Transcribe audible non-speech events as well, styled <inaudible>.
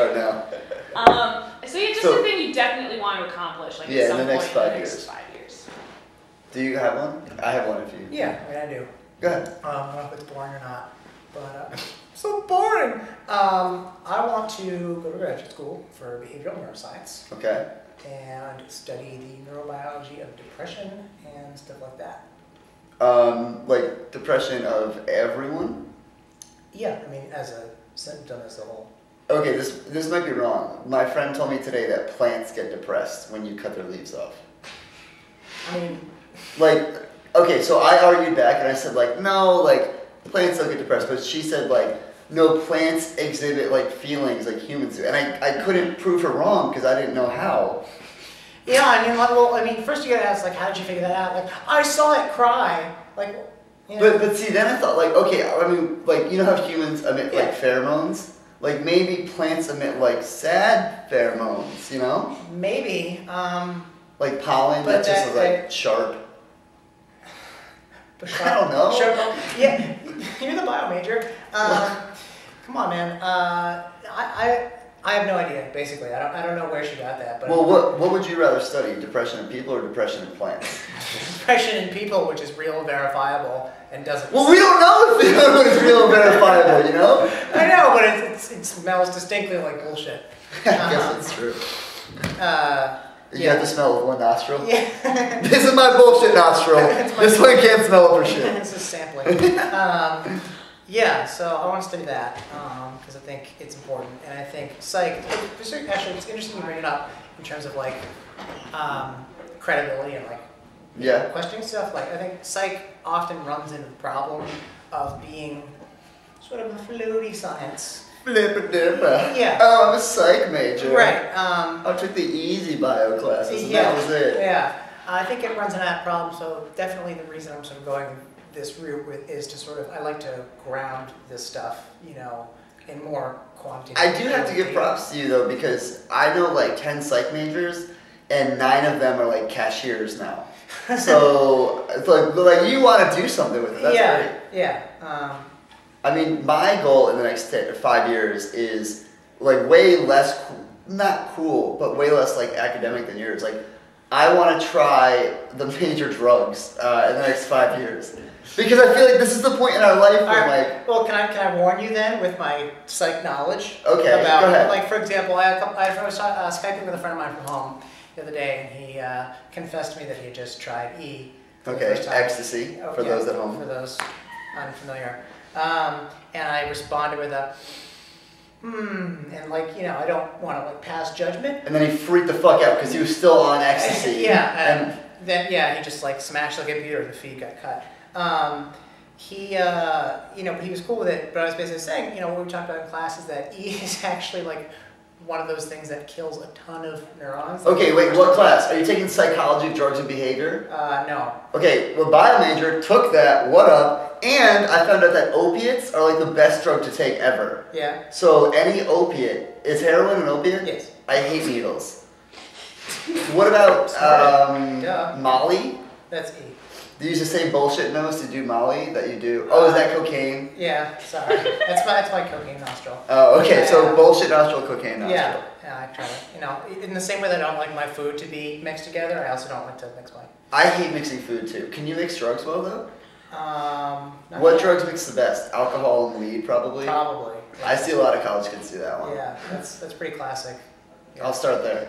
start now. Um, so yeah, just So- something you definitely want to accomplish, like Yeah, at in some the next point five in the next years. five years. Do you have one? I have one if you. Yeah, I mean, I do. Go ahead. Um, I don't know if it's boring or not, but uh, <laughs> so boring. Um, I want to go to graduate school for behavioral neuroscience Okay. and study the neurobiology of depression and stuff like that. Um, like depression of everyone. Yeah, I mean, as a symptom as a whole. Okay, this this might be wrong. My friend told me today that plants get depressed when you cut their leaves off. I mean, Like, okay, so I argued back and I said like, no, like plants don't get depressed, but she said like, no, plants exhibit like feelings like humans do, and I, I couldn't prove her wrong because I didn't know how. yeah, I mean, like, well, I mean, first you gotta ask, like, how did you figure that out? Like, I saw it cry. Like, you know, But but see, then I thought like, okay, I mean, like you know how humans emit like pheromones. Like maybe plants emit like sad pheromones, you know, maybe. Um, like pollen But that just that- is like sharp. <laughs> but I don't know. Well, yeah, <laughs> you're the bio major. Um, come on, man. Uh, I, I, I have no idea. Basically, I don't, I don't know where she got that. But Well, what what would you rather study, depression in people or depression in plants? <laughs> depression in people, which is real, verifiable, and doesn't. Well, we don't know if the other one is real verifiable, you know. I know, but it, it's, it smells distinctly like bullshit. <laughs> I guess it's true. Uh, You Yeah. have to smell with one nostril. yeah. <laughs> This is my bullshit nostril. My- This one can't smell it for shit. it's just sampling. um, yeah, so I want to study that because I think it's important, and I think psych. Actually, it's interesting you bring it up in terms of like um, credibility and like Yeah. questioning stuff. Like I think psych often runs into the problem of being sort of a floaty science. Flippa dippa. Yeah. Oh, I'm a psych major. Right. Um, I took the easy bio classes, and yeah. that was it. Yeah, I think it runs into that problem. So definitely the reason I'm sort of going this route with is to sort of I like to ground this stuff, you know, in more quantitative. I do have to give props to you though because I know like ten psych majors, and nine of them are like cashiers now. <laughs> So it's like, like you want to do something with it. That's yeah, great. yeah. Um, I mean, my goal in the next five years is like way less, not cool, but way less like academic than yours. Like, I want to try the major drugs uh, in the next five years because I feel like this is the point in our life where right. like, well, can I can I warn you then with my psych knowledge? Okay, About go ahead. like for example, I, had a couple, I was uh, skyping with a friend of mine from home the other day, and he uh, confessed to me that he had just tried E. okay, ecstasy Oh, for yeah, those at home. For those unfamiliar. Um, and I responded with a, hmm, and like, you know, I don't want to like pass judgment. And then he freaked the fuck out because he was still on ecstasy. <laughs> yeah, and and then, yeah, he just like smashed like the computer, the feed got cut. Um, he, uh, you know, he was cool with it, but I was basically saying, you know, what we talked about in class is that <laughs> E is actually like one of those things that kills a ton of neurons. okay, wait, what class? Are you taking psychology, of drugs, and behavior? Uh, no. Okay, well, bio major took that. What up? And I found out that opiates are like the best drug to take ever. Yeah. So any opiate is heroin an opiate? Yes. I hate needles. What about <laughs> um, Molly? That's E. Do you use the same bullshit nose to do Molly that you do? Oh, is Uh, that cocaine? Yeah, sorry. that's my that's my cocaine nostril. Oh, okay. So bullshit nostril, cocaine nostril. Yeah, yeah, I try to. You know, in the same way that I don't like my food to be mixed together, I also don't like to mix my. I hate mixing food too. Can you mix drugs well though? Um, What drugs mix the best? Alcohol and weed, probably. Probably. I see a lot of college kids do that one. Yeah, that's that's pretty classic. Yeah. I'll start there.